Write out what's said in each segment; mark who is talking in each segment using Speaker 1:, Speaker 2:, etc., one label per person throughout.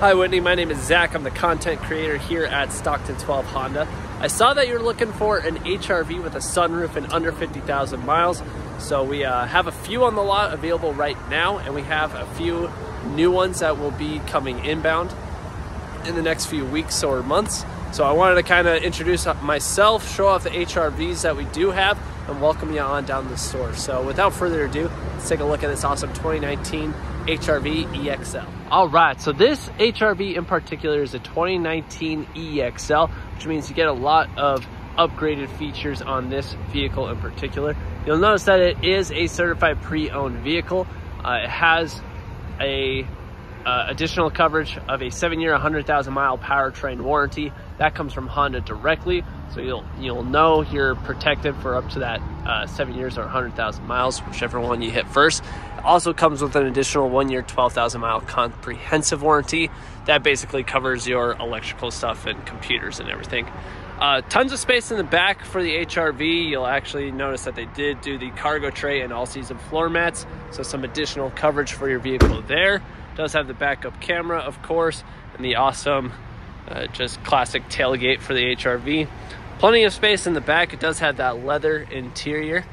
Speaker 1: Hi Whitney, my name is Zach. I'm the content creator here at Stockton 12 Honda. I saw that you're looking for an HRV with a sunroof and under 50,000 miles. So we uh, have a few on the lot available right now and we have a few new ones that will be coming inbound in the next few weeks or months. So I wanted to kind of introduce myself, show off the HRVs that we do have, and welcome you on down the store. So without further ado, let's take a look at this awesome 2019 HRV EXL. All right, so this HRV in particular is a 2019 EXL, which means you get a lot of upgraded features on this vehicle in particular. You'll notice that it is a certified pre-owned vehicle. Uh, it has a uh, additional coverage of a seven-year, 100,000 mile powertrain warranty. That comes from Honda directly, so you'll you'll know you're protected for up to that uh, seven years or 100,000 miles, whichever one you hit first. It also comes with an additional one-year, 12,000 mile comprehensive warranty. That basically covers your electrical stuff and computers and everything. Uh, tons of space in the back for the HRV. You'll actually notice that they did do the cargo tray and all-season floor mats, so some additional coverage for your vehicle there. Does have the backup camera, of course, and the awesome, uh, just classic tailgate for the HRV. Plenty of space in the back. It does have that leather interior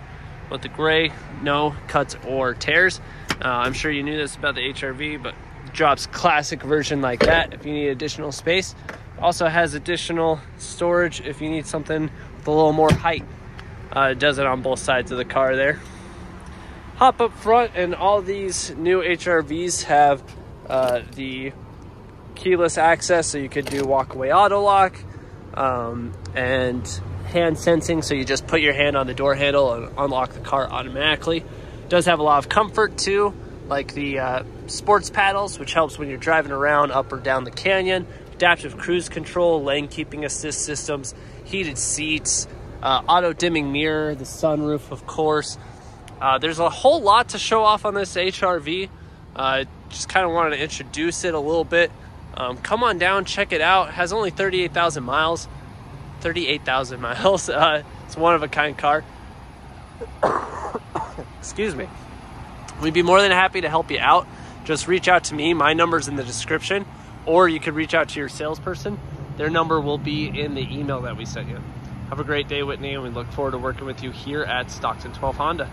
Speaker 1: with the gray, no cuts or tears. Uh, I'm sure you knew this about the HRV, but drops classic version like that if you need additional space. Also has additional storage if you need something with a little more height. Uh, does it on both sides of the car there. Hop up front and all these new HRVs have uh, the keyless access so you could do walkaway auto lock um, and hand sensing so you just put your hand on the door handle and unlock the car automatically. Does have a lot of comfort too like the uh, sports paddles which helps when you're driving around up or down the canyon adaptive cruise control, lane keeping assist systems, heated seats, uh, auto dimming mirror, the sunroof, of course. Uh, there's a whole lot to show off on this HRV. Uh, just kind of wanted to introduce it a little bit. Um, come on down, check it out. It has only 38,000 miles. 38,000 miles. Uh, it's one of a kind car. Excuse me. We'd be more than happy to help you out. Just reach out to me. My number's in the description or you could reach out to your salesperson. Their number will be in the email that we sent you. Have a great day, Whitney, and we look forward to working with you here at Stockton 12 Honda.